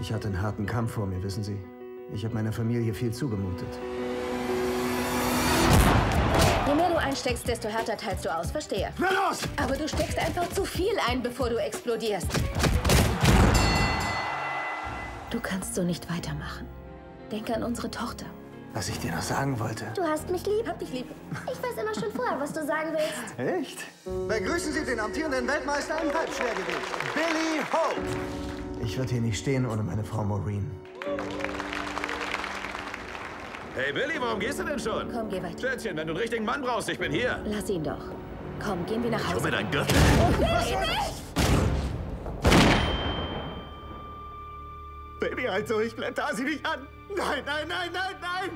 Ich hatte einen harten Kampf vor mir, wissen Sie. Ich habe meiner Familie viel zugemutet. Je mehr du einsteckst, desto härter teilst du aus. Verstehe. Na los! Aber du steckst einfach zu viel ein, bevor du explodierst. Du kannst so nicht weitermachen. Denk an unsere Tochter. Was ich dir noch sagen wollte. Du hast mich lieb. Hab dich lieb. Ich weiß immer schon vorher, was du sagen willst. Echt? Begrüßen Sie den amtierenden Weltmeister im Halbschwergewicht, Billy Hope. Ich würde hier nicht stehen ohne meine Frau Maureen. Hey Billy, warum gehst du denn schon? Komm, geh weiter. Schätzchen, wenn du einen richtigen Mann brauchst, ich bin hier. Lass ihn doch. Komm, gehen wir nach Hol mir Hause. deinen Gürtel. Baby, halt durch, bleib da, sieh mich an. Nein, nein, nein, nein, nein.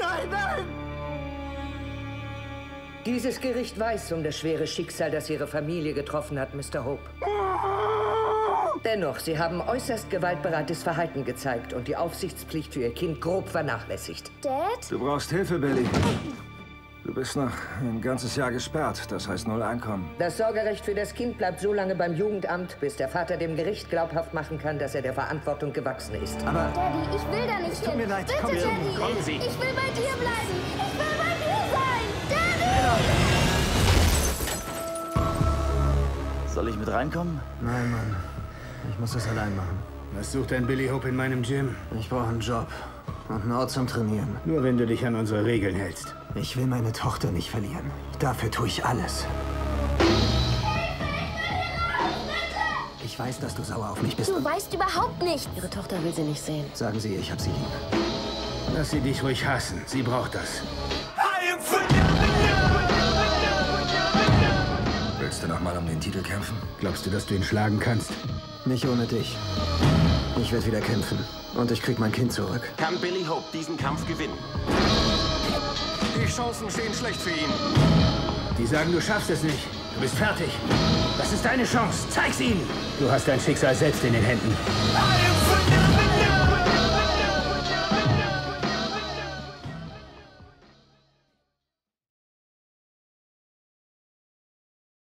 Nein, nein. Dieses Gericht weiß um das schwere Schicksal, das Ihre Familie getroffen hat, Mr. Hope. Dennoch, Sie haben äußerst gewaltbereites Verhalten gezeigt und die Aufsichtspflicht für Ihr Kind grob vernachlässigt. Dad? Du brauchst Hilfe, Billy. Du bist noch ein ganzes Jahr gesperrt, das heißt null Einkommen. Das Sorgerecht für das Kind bleibt so lange beim Jugendamt, bis der Vater dem Gericht glaubhaft machen kann, dass er der Verantwortung gewachsen ist. Aber Daddy, ich will da nicht hin. mir leid. Bitte, Komm, Daddy. kommen Sie. Ich will bei dir bleiben. Ich will bei dir sein. Daddy! Soll ich mit reinkommen? nein, Mann. Ich muss das allein machen. Was sucht ein Billy Hope in meinem Gym? Ich brauche einen Job und einen Ort zum Trainieren. Nur wenn du dich an unsere Regeln hältst. Ich will meine Tochter nicht verlieren. Dafür tue ich alles. Ich weiß, dass du sauer auf mich bist. Du weißt überhaupt nichts. Ihre Tochter will sie nicht sehen. Sagen Sie, ich hab sie lieb. Lass sie dich ruhig hassen. Sie braucht das. Willst du Titel kämpfen? Glaubst du, dass du ihn schlagen kannst? Nicht ohne dich. Ich werde wieder kämpfen. Und ich krieg mein Kind zurück. Kann Billy Hope diesen Kampf gewinnen? Die Chancen stehen schlecht für ihn. Die sagen, du schaffst es nicht. Du bist fertig. Das ist deine Chance. Zeig's ihnen. Du hast dein Schicksal selbst in den Händen. I am